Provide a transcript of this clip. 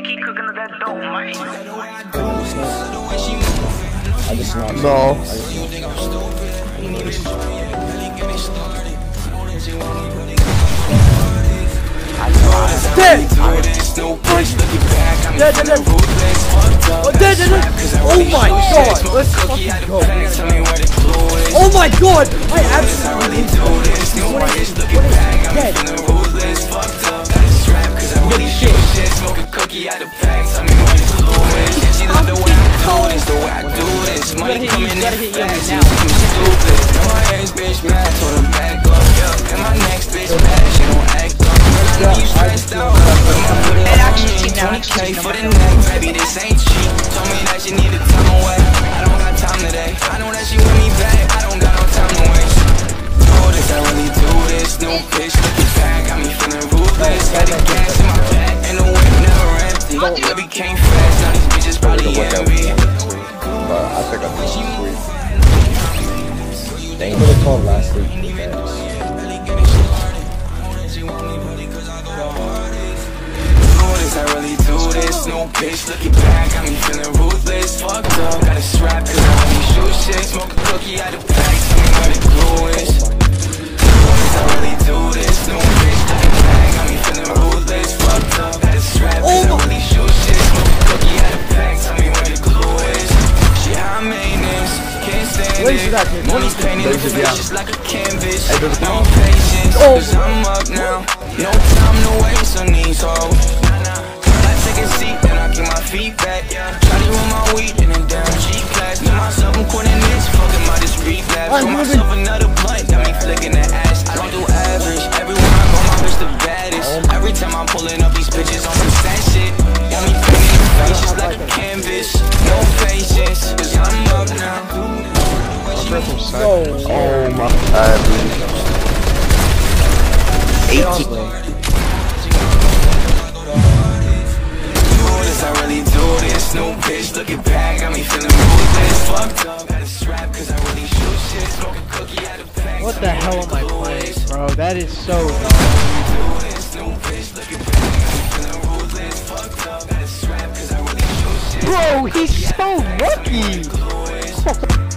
Hey, keep cooking up that dope, man. I just. No. Dead! Dead. Oh, dead, dead. Oh my god! Let's fucking go. Oh my god! I absolutely Cookie out the pack, never empty. Baby came fast, now these bitches probably envy. But I think I think it's sweet. They would have called last week. Notice I really do this. No bitch looking back, got me feeling ruthless. Fucked up, got a strap, cause I only shoot shit. Smoke a cookie out the can't stand Laser it. that kid, Money laser. painting the face just like a canvas. Hey, there's a- No patience, Oh. cause I'm up now. No time to waste on these hoes. Nah, nah. I take a seat and I get my feet back. Try to roll my weed in a damn G class. Know myself I'm quitting this, fucking my just relapse. I'm moving. myself another No. Oh my god. Notice I really do this. No bitch looking back, got me feeling ruthless. Fucked up, got a strap, cause I really shoot shit. Smoke cookie out of pack. What the hell am I playing, bro? That is so. Bro, he's so lucky!